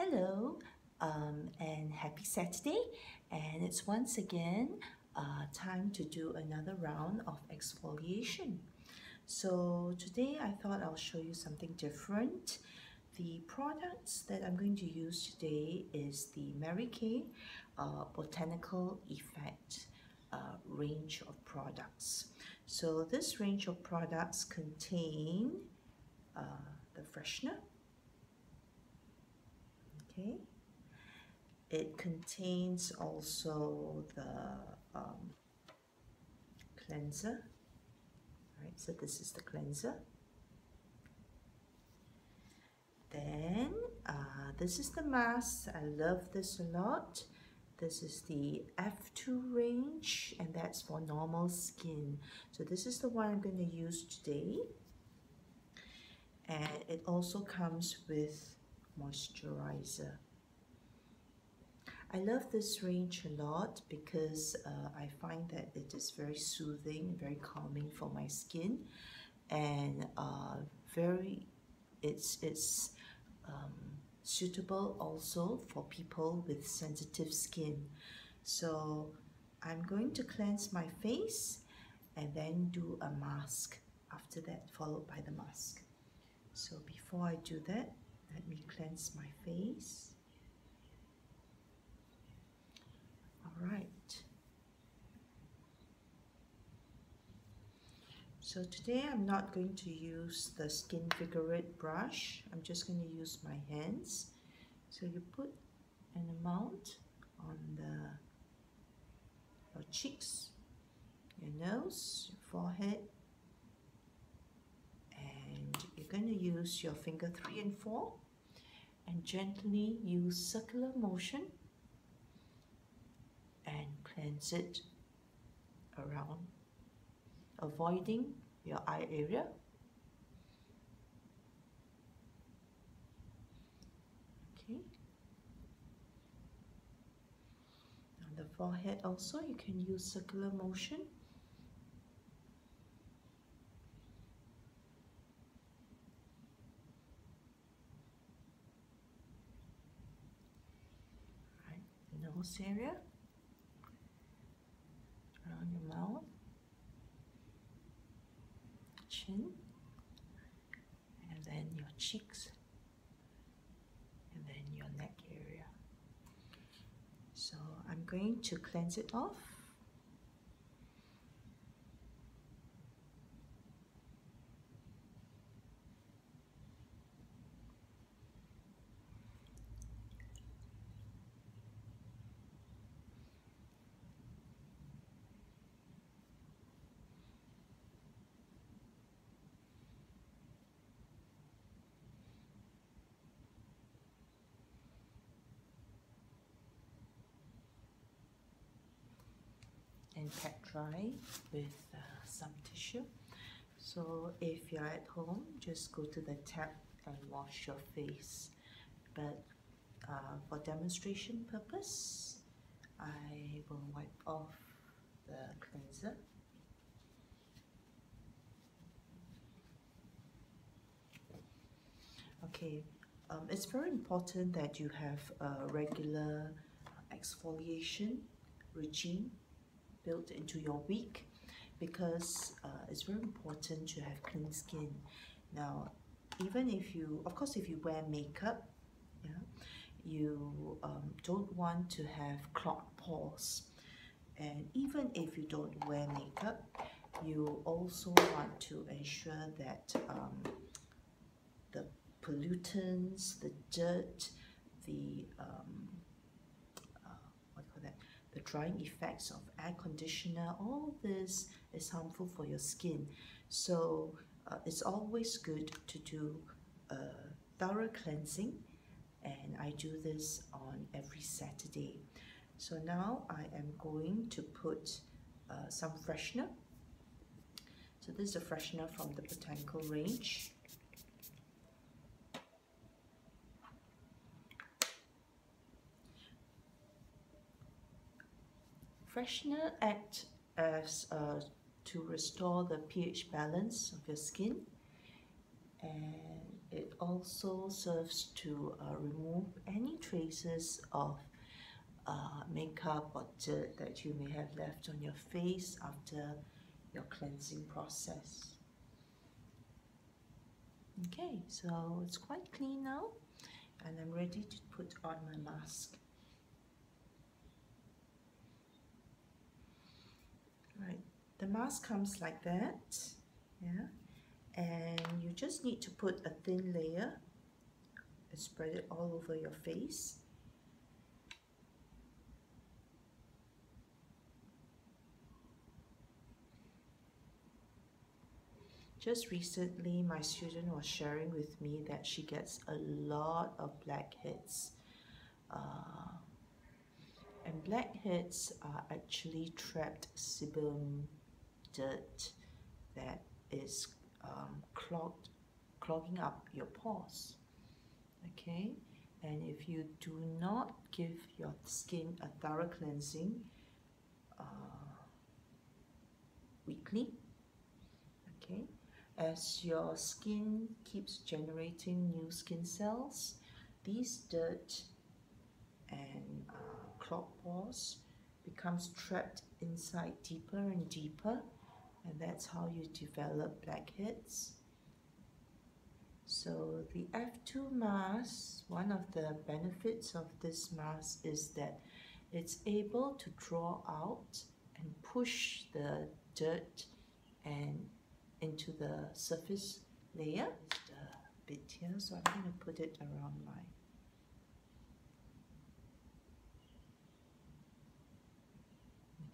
Hello um, and happy Saturday and it's once again uh, time to do another round of exfoliation. So today I thought I'll show you something different. The products that I'm going to use today is the Mary Kay uh, Botanical Effect uh, range of products. So this range of products contain uh, the freshener, okay. It contains also the um, cleanser. Right so this is the cleanser. Then uh, this is the mask. I love this a lot. This is the F2 range and that's for normal skin. So this is the one I'm going to use today. And it also comes with moisturizer. I love this range a lot because uh, I find that it is very soothing, very calming for my skin and uh, very it's it's um, suitable also for people with sensitive skin. So I'm going to cleanse my face and then do a mask after that followed by the mask. So before I do that, let me cleanse my face. All right. So today I'm not going to use the Skin Vigorate brush. I'm just going to use my hands. So you put an amount on the your cheeks, your nose, your forehead, you're going to use your finger 3 and 4 and gently use circular motion and cleanse it around avoiding your eye area. Okay. On the forehead also you can use circular motion nose area, around your mouth, chin, and then your cheeks, and then your neck area. So I'm going to cleanse it off and pat dry with uh, some tissue. So if you're at home, just go to the tap and wash your face. But uh, for demonstration purpose, I will wipe off the cleanser. Okay, um, it's very important that you have a regular exfoliation regime built into your week because uh, it's very important to have clean skin. Now, even if you, of course, if you wear makeup, yeah, you um, don't want to have clogged pores. And even if you don't wear makeup, you also want to ensure that um, the pollutants, the dirt, the um, the drying effects of air conditioner, all this is harmful for your skin. So uh, it's always good to do a thorough cleansing and I do this on every Saturday. So now I am going to put uh, some freshener. So this is a freshener from the Botanical range. Freshener act as uh, to restore the pH balance of your skin and it also serves to uh, remove any traces of uh, makeup or dirt that you may have left on your face after your cleansing process. Okay, so it's quite clean now and I'm ready to put on my mask. Right, the mask comes like that, yeah, and you just need to put a thin layer and spread it all over your face. Just recently, my student was sharing with me that she gets a lot of blackheads. Uh, and blackheads are actually trapped sebum dirt that is um, clogged, clogging up your pores. Okay, and if you do not give your skin a thorough cleansing uh, weekly, okay, as your skin keeps generating new skin cells, these dirt and uh, clogged pores becomes trapped inside deeper and deeper and that's how you develop blackheads. So the F2 mask, one of the benefits of this mask is that it's able to draw out and push the dirt and into the surface layer. The bit here, so I'm going to put it around my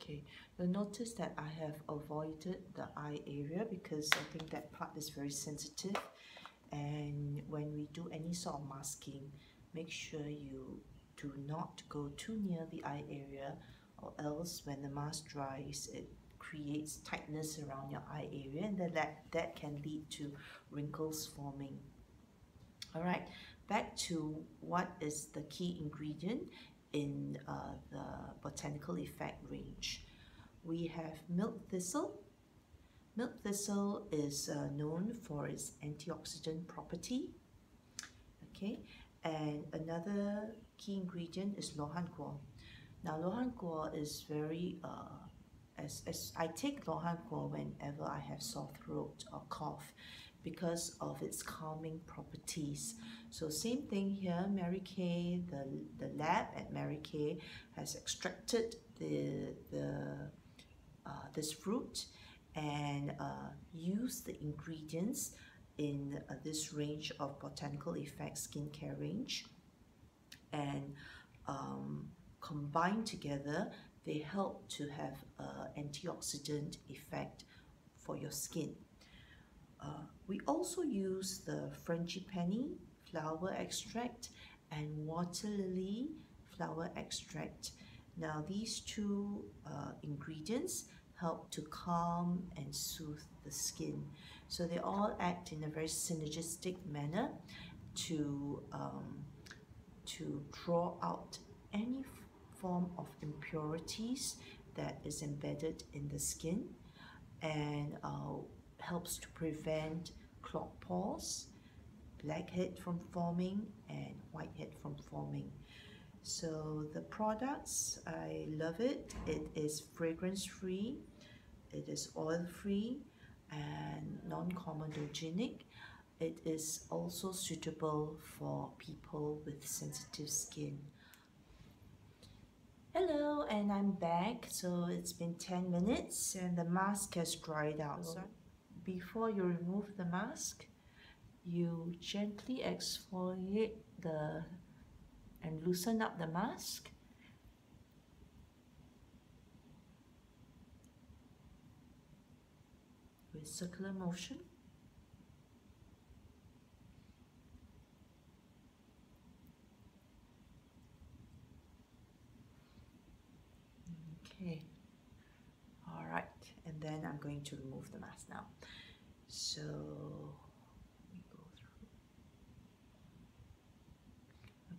Okay, you'll notice that I have avoided the eye area because I think that part is very sensitive and when we do any sort of masking, make sure you do not go too near the eye area or else when the mask dries, it creates tightness around your eye area and then that, that can lead to wrinkles forming. Alright, back to what is the key ingredient in uh, the botanical effect range. We have milk thistle. Milk thistle is uh, known for its antioxidant property. Okay, and another key ingredient is luo han guo. Now luo han guo is very uh, as, as I take luo han guo whenever I have sore throat or cough because of its calming properties. So same thing here, Mary Kay, the, the lab at Mary Kay has extracted the, the, uh, this fruit and uh, used the ingredients in uh, this range of botanical effect skincare range and um, combined together they help to have an antioxidant effect for your skin. Uh, we also use the frangipani flower extract and water lily flower extract. Now these two uh, ingredients help to calm and soothe the skin. So they all act in a very synergistic manner to, um, to draw out any form of impurities that is embedded in the skin and uh, helps to prevent clogged pores, blackhead from forming and whitehead from forming. So the products, I love it. It is fragrance free, it is oil free and non-comedogenic. It is also suitable for people with sensitive skin. Hello, and I'm back. So it's been 10 minutes and the mask has dried out. So before you remove the mask, you gently exfoliate the and loosen up the mask. with circular motion. Okay, to remove the mask now. So.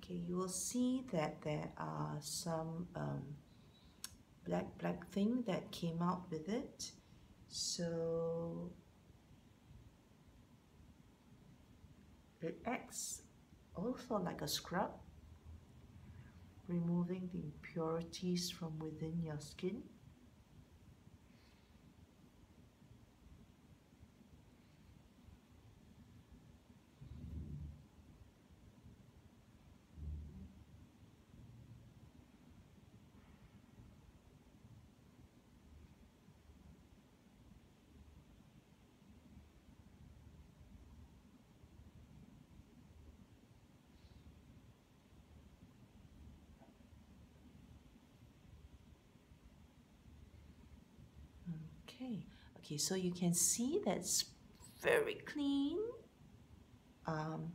Okay, you will see that there are some um, black black thing that came out with it. So it acts also like a scrub removing the impurities from within your skin Okay, okay, so you can see that's very clean. Um,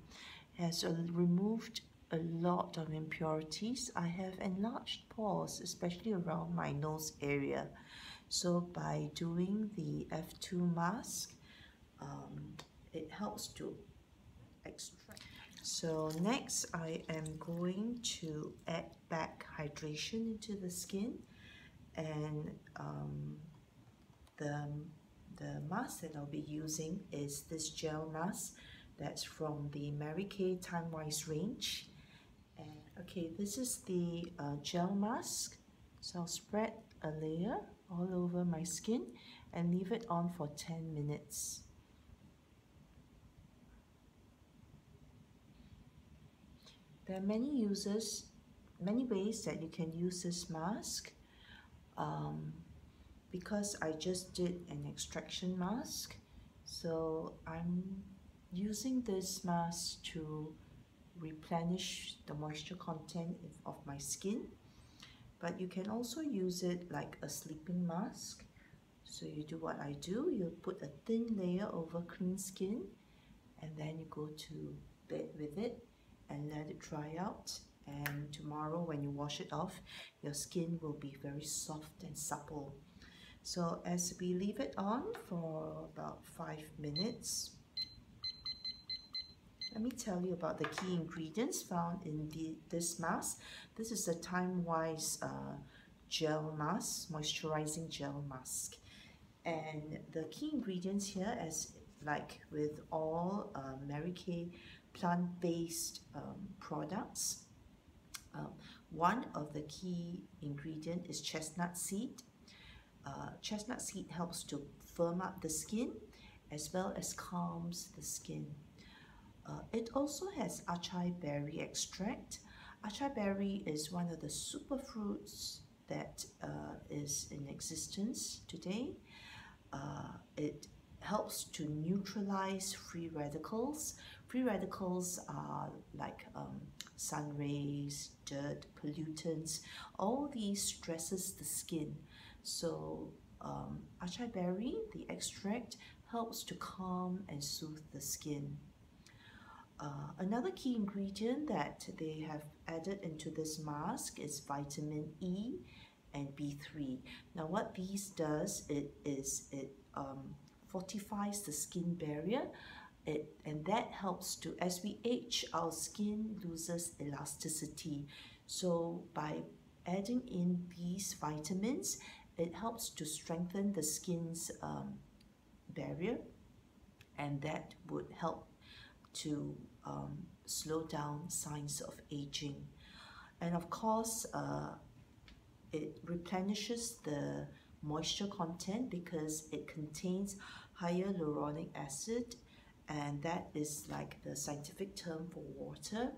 has uh, removed a lot of impurities. I have enlarged pores, especially around my nose area. So by doing the F2 mask, um, it helps to extract. So next I am going to add back hydration into the skin and um, the, the mask that I'll be using is this gel mask that's from the Mary Kay TimeWise range. And okay, this is the uh, gel mask. So I'll spread a layer all over my skin and leave it on for 10 minutes. There are many uses, many ways that you can use this mask. Um, because I just did an extraction mask so I'm using this mask to replenish the moisture content of my skin. But you can also use it like a sleeping mask. So you do what I do you put a thin layer over clean skin and then you go to bed with it and let it dry out. And tomorrow when you wash it off your skin will be very soft and supple so as we leave it on for about five minutes, let me tell you about the key ingredients found in the, this mask. This is a TimeWise uh, gel mask, moisturizing gel mask. And the key ingredients here, as like with all uh, Mary Kay plant-based um, products, um, one of the key ingredient is chestnut seed uh, chestnut seed helps to firm up the skin as well as calms the skin. Uh, it also has acai berry extract. Acai berry is one of the superfruits that uh, is in existence today. Uh, it helps to neutralize free radicals. Free radicals are like um, sun rays, dirt, pollutants. All these stresses the skin so um, acai berry, the extract, helps to calm and soothe the skin. Uh, another key ingredient that they have added into this mask is vitamin E and B3. Now what these does it is it um, fortifies the skin barrier it, and that helps to as we age our skin loses elasticity so by adding in these vitamins it helps to strengthen the skin's um, barrier and that would help to um, slow down signs of aging. And of course, uh, it replenishes the moisture content because it contains hyaluronic acid and that is like the scientific term for water.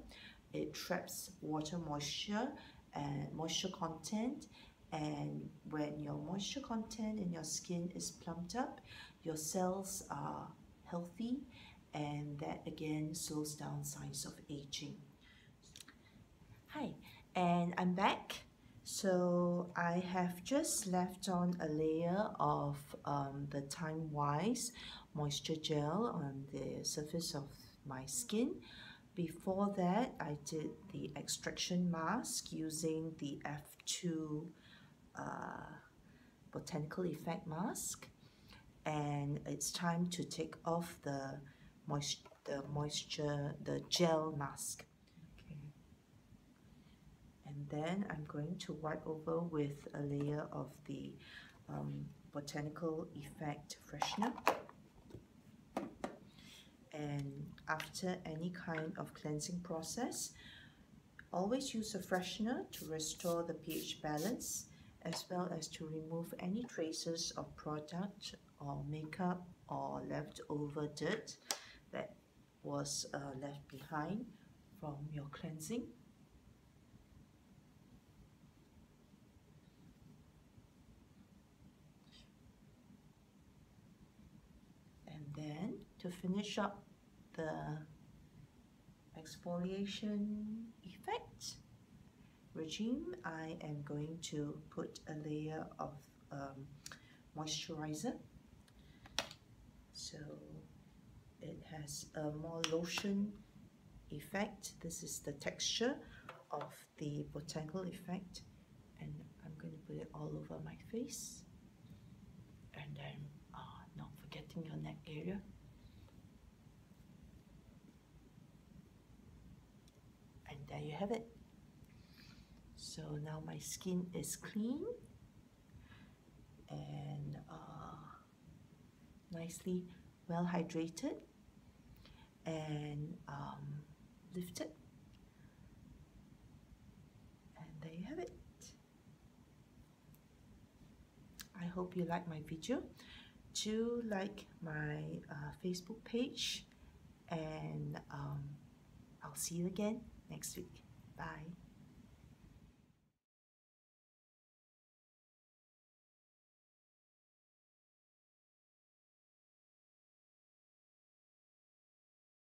It traps water moisture and moisture content and when your moisture content in your skin is plumped up your cells are healthy and that again slows down signs of aging. Hi and I'm back. So I have just left on a layer of um, the TimeWise moisture gel on the surface of my skin. Before that I did the extraction mask using the F2 uh, botanical effect mask and it's time to take off the moisture the moisture the gel mask. Okay. And then I'm going to wipe over with a layer of the um, botanical effect freshener. And after any kind of cleansing process. Always use a freshener to restore the pH balance as well as to remove any traces of product or makeup or leftover dirt that was uh, left behind from your cleansing. And then to finish up the exfoliation effect regime, I am going to put a layer of um, moisturizer. So it has a more lotion effect. This is the texture of the botanical effect and I'm going to put it all over my face and then uh, not forgetting your neck area. And there you have it. So now my skin is clean and uh, nicely well hydrated and um, lifted. And there you have it. I hope you like my video. Do like my uh, Facebook page and um, I'll see you again next week. Bye.